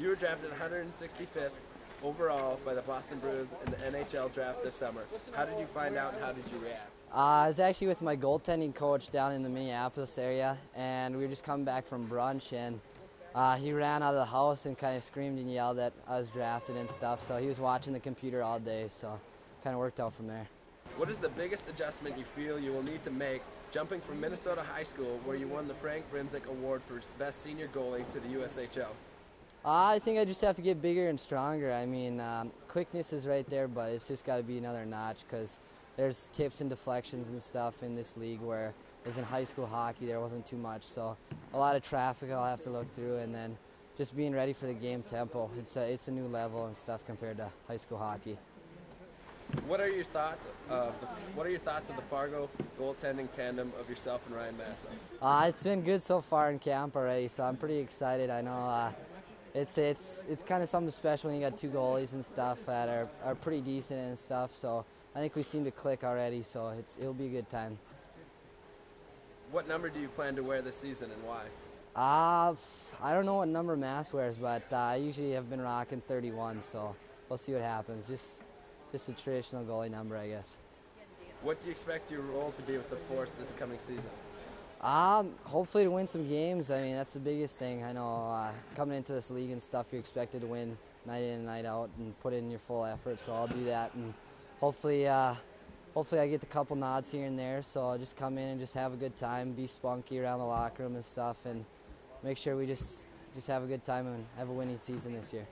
You were drafted 165th overall by the Boston Bruins in the NHL draft this summer. How did you find out and how did you react? Uh, I was actually with my goaltending coach down in the Minneapolis area, and we were just coming back from brunch, and uh, he ran out of the house and kind of screamed and yelled that I was drafted and stuff. So he was watching the computer all day, so kind of worked out from there. What is the biggest adjustment you feel you will need to make jumping from Minnesota High School, where you won the Frank Brimsek Award for Best Senior Goalie, to the USHL? Uh, I think I just have to get bigger and stronger. I mean, um, quickness is right there, but it's just got to be another notch because there's tips and deflections and stuff in this league where, as in high school hockey, there wasn't too much. So a lot of traffic I'll have to look through, and then just being ready for the game tempo. It's a, it's a new level and stuff compared to high school hockey. What are your thoughts? Of the, what are your thoughts of the Fargo goaltending tandem of yourself and Ryan Massa? Uh, it's been good so far in camp already, so I'm pretty excited. I know uh, it's it's it's kind of something special when you got two goalies and stuff that are, are pretty decent and stuff. So I think we seem to click already. So it's it'll be a good time. What number do you plan to wear this season and why? Uh, I don't know what number Mass wears, but uh, I usually have been rocking 31. So we'll see what happens. Just just a traditional goalie number, I guess. What do you expect your role to be with the Force this coming season? Um, hopefully to win some games. I mean, that's the biggest thing. I know uh, coming into this league and stuff, you're expected to win night in and night out and put in your full effort. So I'll do that, and hopefully, uh, hopefully I get the couple nods here and there. So I'll just come in and just have a good time, be spunky around the locker room and stuff, and make sure we just just have a good time and have a winning season this year.